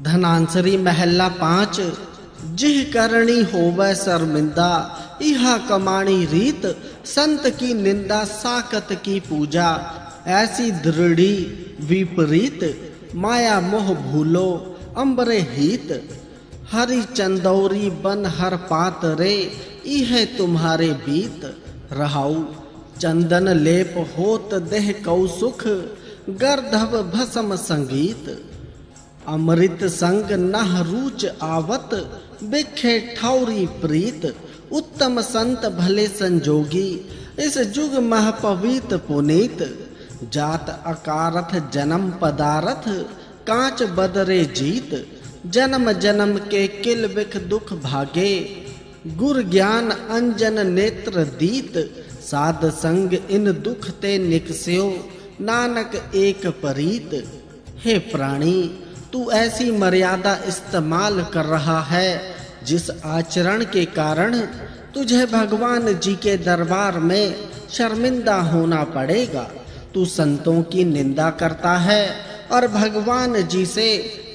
धनांसरी महला पाँच, जिह करणी होवे शर्मिंदा, इहा कमाणी रीत, संत की निंदा, साकत की पूजा। ऐसी दृढ़ी, विपरीत, माया मोह भूलो, अंबरे हित। हरि चंदौरी बन हर पात रे, इह तुम्हारे बीत। रहाऊ, चंदन लेप होत देह कौसुख गर्धव भसम संगीत। अमृत संग नह रूच आवत, बिखे ठौरी प्रीत। उत्तम संत भले संजोगी, इस जुग मह पवित पुनीत। जात अकारथ जन्म पदारथ, कांच बदरे जीत। जन्म जन्म के किल बिख दुख भागे। गुर ज्ञान अंजन नेत्र दीत। साध संग इन दुख ते निकस्यो, नानक एक परीत। हे प्राणी तू ऐसी मर्यादा इस्तेमाल कर रहा है, जिस आचरण के कारण तुझे भगवान जी के दरबार में शर्मिंदा होना पड़ेगा। तू संतों की निंदा करता है और भगवान जी से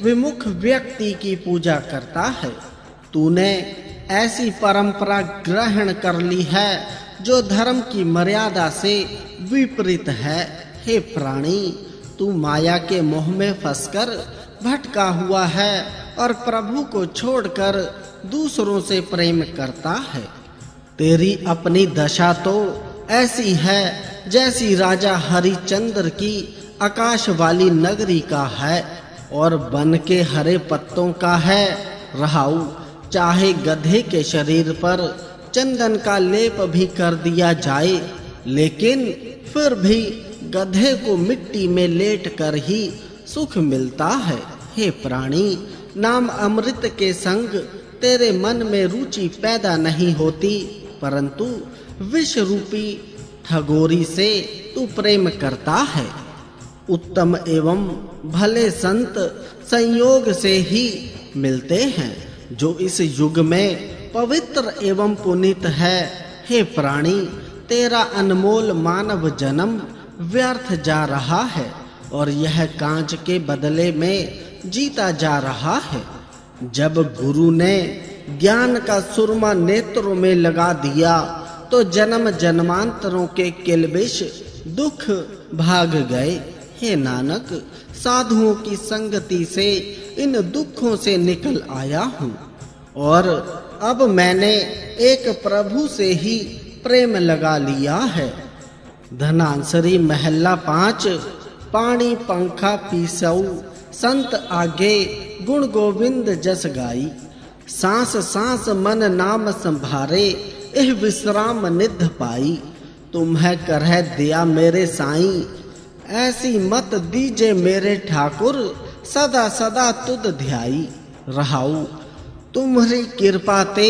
विमुख व्यक्ति की पूजा करता है। तूने ऐसी परंपरा ग्रहण कर ली है, जो धर्म की मर्यादा से विपरीत है। हे प्राणी, तू माया के मोह में फंसकर भटका हुआ है और प्रभु को छोड़कर दूसरों से प्रेम करता है। तेरी अपनी दशा तो ऐसी है जैसी राजा हरिचंद्र की आकाश वाली नगरी का है और बन के हरे पत्तों का है। रहाऊ, चाहे गधे के शरीर पर चंदन का लेप भी कर दिया जाए, लेकिन फिर भी गधे को मिट्टी में लेट कर ही सुख मिलता है। हे प्राणी, नाम अमृत के संग तेरे मन में रुचि पैदा नहीं होती, परंतु विष रूपी ठगोरी से तू प्रेम करता है। उत्तम एवं भले संत संयोग से ही मिलते हैं, जो इस युग में पवित्र एवं पुनित है। हे प्राणी, तेरा अनमोल मानव जन्म व्यर्थ जा रहा है, और यह कांच के बदले में जीता जा रहा है। जब गुरु ने ज्ञान का सुरमा नेत्रों में लगा दिया तो जन्म जन्मांतरों के किलबिश दुख भाग गए। हे नानक, साधुओं की संगति से इन दुखों से निकल आया हूँ। और अब मैंने एक प्रभु से ही प्रेम लगा लिया है। धनांसरी महल्ला पाँच पानी पंखा पीसऊ। संत आगे गुण गोविंद जस गाई। सांस सांस मन नाम संभारे एह विश्राम निध पाई। तुम्हें करह दिया मेरे साईं। ऐसी मत दीजे मेरे ठाकुर, सदा सदा तुद ध्याई। रहाऊ, तुम्हारी कृपा ते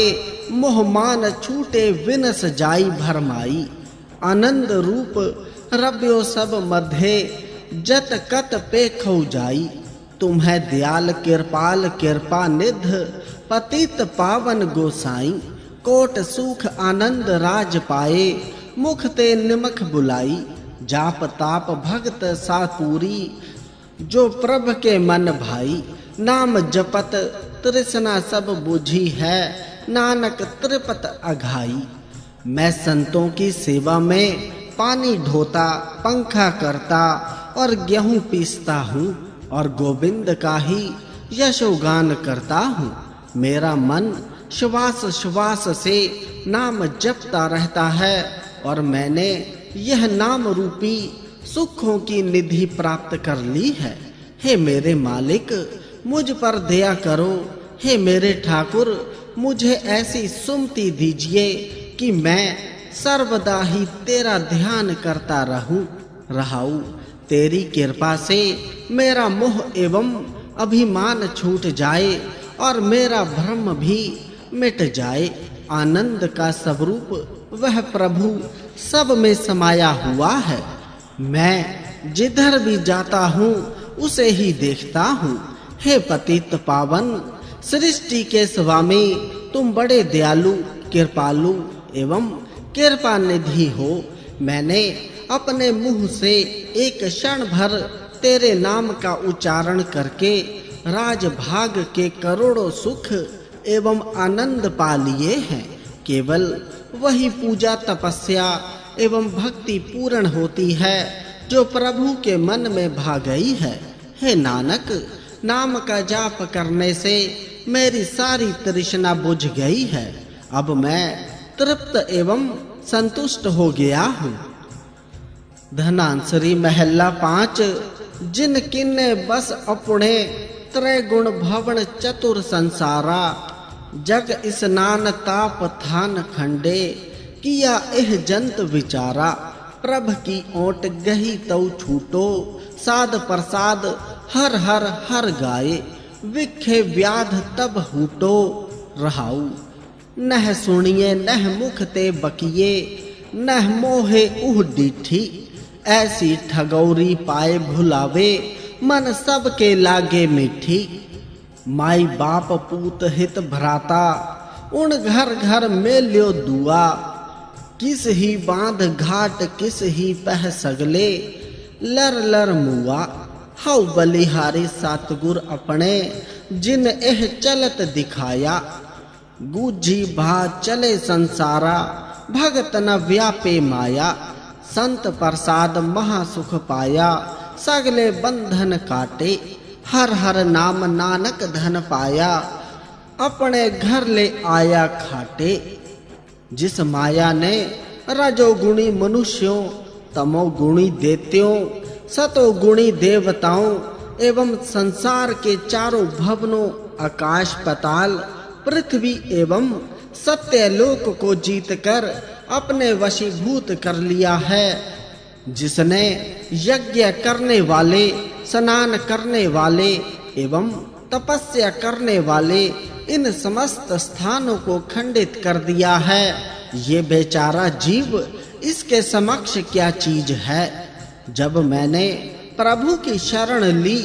मोहमान छूटे विनस जाई भरमाई। आनंद रूप रब्यो सब मध्य जत कत पे खौ जाई। तुम्हें दयाल कृपाल कृपा निध, पतित पावन गोसाई, कोट सुख आनंद राज पाए, मुख ते निमख बुलाई, जाप ताप भक्त सापूरी जो प्रभ के मन भाई, नाम जपत तृष्णा सब बुझी है, नानक त्रिपत अघाई। मैं संतों की सेवा में पानी ढोता, पंखा करता और गेहूँ पीसता हूँ और गोविंद का ही यशोगान करता हूँ। मेरा मन श्वास श्वास से नाम जपता रहता है और मैंने यह नाम रूपी सुखों की निधि प्राप्त कर ली है। हे मेरे मालिक, मुझ पर दया करो। हे मेरे ठाकुर, मुझे ऐसी सुमति दीजिए कि मैं सर्वदा ही तेरा ध्यान करता रहूँ, रहाऊ। तेरी कृपा से मेरा मोह एवं अभिमान छूट जाए और मेरा भ्रम भी मिट जाए। आनंद का स्वरूप वह प्रभु सब में समाया हुआ है। मैं जिधर भी जाता हूँ, उसे ही देखता हूँ। हे पतित पावन, सृष्टि के स्वामी, तुम बड़े दयालु, कृपालु एवं कृपा निधि हो। मैंने अपने मुँह से एक क्षण भर तेरे नाम का उच्चारण करके राजभाग के करोड़ों सुख एवं आनंद पा लिए हैं। केवल वही पूजा तपस्या एवं भक्ति पूर्ण होती है जो प्रभु के मन में भा गई है। हे नानक, नाम का जाप करने से मेरी सारी तृष्णा बुझ गई है। अब मैं तृप्त एवं संतुष्ट हो गया हूँ। धनांसरी महल्ला पाँच, जिन किन्ने बस अपने त्रैगुण भवन चतुर संसारा। जग स्नान ताप थान खंडे, किया एह जंत विचारा। प्रभ की ओट गही तौ छूटो, साध प्रसाद हर हर हर गाए विखे व्याध तब हूटो, रहाऊ। नह सुनिए, नह मुख ते बकिए, नह मोहे उह डिठी। ऐसी ठगौरी पाए भुलावे, मन सबके लागे मिठी। माई बाप पूत हित भ्राता, उन घर घर में लियो दुआ। किस ही बाँध घाट, किस ही पह सगले, लर लर मुआ। हव बलिहारी सतगुर अपने, जिन एह चलत दिखाया। गुजी भा चले संसारा, भगत न व्यापे माया। संत प्रसाद महासुख पाया, सगले बंधन काटे, हर हर नाम नानक धन पाया, अपने घर ले आया खाटे। जिस माया ने रजोगुणी मनुष्यों तमोगुणी देत्यों सतोगुणी देवताओं, एवं संसार के चारों भवनों, आकाश पताल, पृथ्वी एवं सत्यलोक को जीतकर अपने वशीभूत कर लिया है। जिसने यज्ञ करने वाले, स्नान करने वाले एवं तपस्या करने वाले इन समस्त स्थानों को खंडित कर दिया है। ये बेचारा जीव इसके समक्ष क्या चीज़ है? जब मैंने प्रभु की शरण ली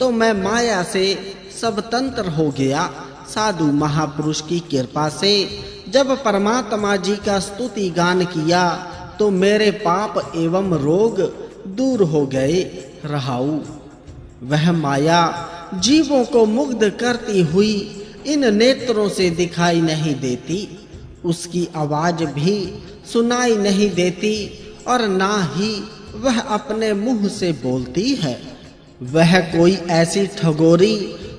तो मैं माया से सब तंत्र हो गया। साधु महापुरुष की कृपा से जब परमात्मा जी का स्तुति गान किया तो मेरे पाप एवं रोग दूर हो गए, रहाऊ। वह माया जीवों को मुग्ध करती हुई इन नेत्रों से दिखाई नहीं देती, उसकी आवाज़ भी सुनाई नहीं देती और ना ही वह अपने मुँह से बोलती है। वह कोई ऐसी ठगोरी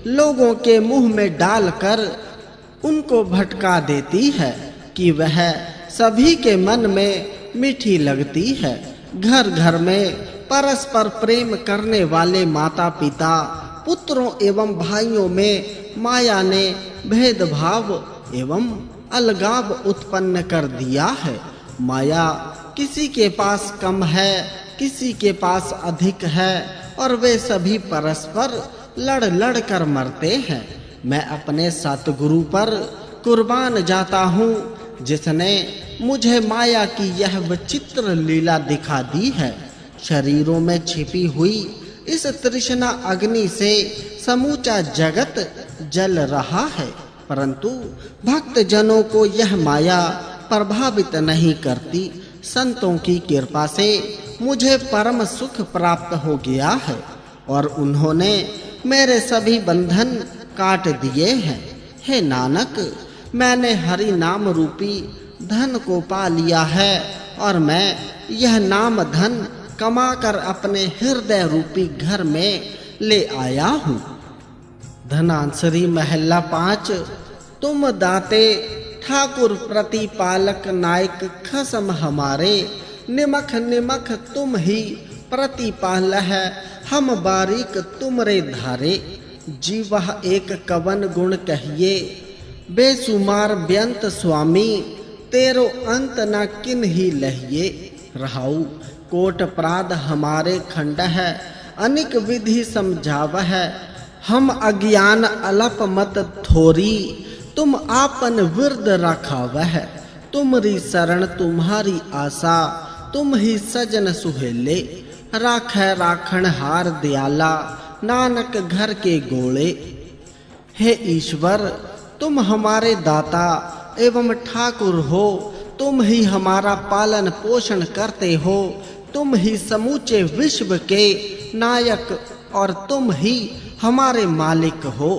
लोगों के मुँह में डालकर उनको भटका देती है कि वह सभी के मन में मीठी लगती है। घर घर में परस्पर प्रेम करने वाले माता पिता पुत्रों एवं भाइयों में माया ने भेदभाव एवं अलगाव उत्पन्न कर दिया है। माया किसी के पास कम है, किसी के पास अधिक है और वे सभी परस्पर लड़ लड़ कर मरते हैं। मैं अपने सतगुरु पर कुर्बान जाता हूँ, जिसने मुझे माया की यह विचित्र लीला दिखा दी है। शरीरों में छिपी हुई इस तृष्णा अग्नि से समूचा जगत जल रहा है, परंतु भक्त जनों को यह माया प्रभावित नहीं करती। संतों की कृपा से मुझे परम सुख प्राप्त हो गया है, और उन्होंने मेरे सभी बंधन काट दिए हैं। हे नानक, मैंने हरि नाम रूपी धन को पा लिया है और मैं यह नाम धन कमा कर अपने हृदय रूपी घर में ले आया हूँ। धनांसरी महल्ला पाँच, तुम दाते, ठाकुर प्रतिपालक नायक खसम हमारे, निमख निमख तुम ही प्रतिपाल है। हम बारीक तुमरे धारे, जीवह एक कवन गुण कहिए। बेसुमार व्यंत स्वामी, तेरो अंत न किन ही लहिए। रहाऊ, कोट प्राद हमारे खंड है अनिक विधि समझाव है हम अज्ञान अलप मत थोरी, तुम आपन विरद रखाव है तुमरी शरण तुम्हारी आशा, तुम ही सजन सुहेले। राख राखण हार दयाला, नानक घर के गोले। हे ईश्वर, तुम हमारे दाता एवं ठाकुर हो, तुम ही हमारा पालन पोषण करते हो, तुम ही समूचे विश्व के नायक और तुम ही हमारे मालिक हो।